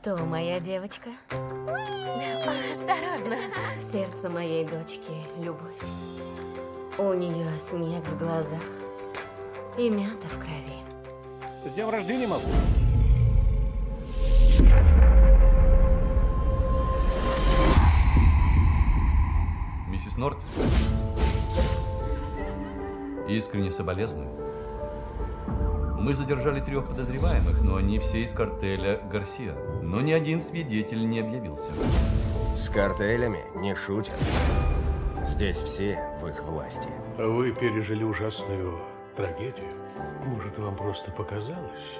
Кто моя девочка? Осторожно. В сердце моей дочки любовь. У нее снег в глазах и мята в крови. С днем рождения, малыш. Миссис Норт, искренне соболезную. Мы задержали трех подозреваемых, но они все из картеля Гарсия. Но ни один свидетель не объявился. С картелями не шутят. Здесь все в их власти. Вы пережили ужасную трагедию. Может, вам просто показалось?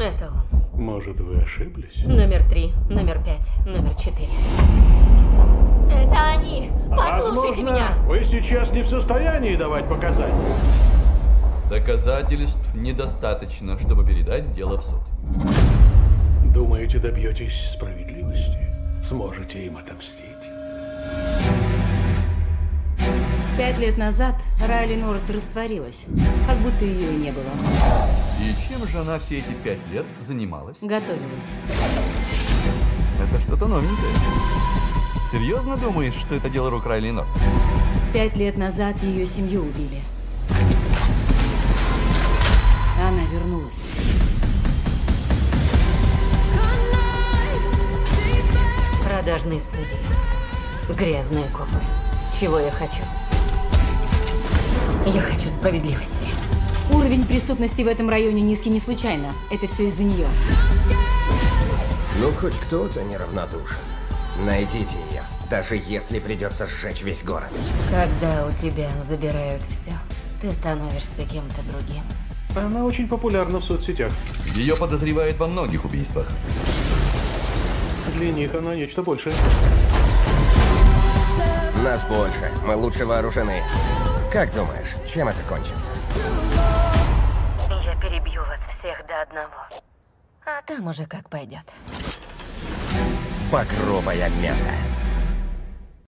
Это он. Может, вы ошиблись? Номер три, номер пять, номер четыре. Послушайте Возможно, меня! вы сейчас не в состоянии давать показания. Доказательств недостаточно, чтобы передать дело в суд. Думаете, добьетесь справедливости? Сможете им отомстить? Пять лет назад Райли Норт растворилась, как будто ее и не было. И чем же она все эти пять лет занималась? Готовилась. Это что-то новенькое. Серьезно думаешь, что это дело рук Райли Норт? Пять лет назад ее семью убили. Она вернулась. Продажный судьи. Грязные копы. Чего я хочу? Я хочу справедливости. Уровень преступности в этом районе низкий не случайно. Это все из-за нее. Ну, хоть кто-то неравнодушен. Найдите ее, даже если придется сжечь весь город. Когда у тебя забирают все, ты становишься кем-то другим. Она очень популярна в соцсетях. Ее подозревают во многих убийствах. Для них она нечто большее. Нас больше, мы лучше вооружены. Как думаешь, чем это кончится? Я перебью вас всех до одного. А там уже как пойдет. Багровая мята.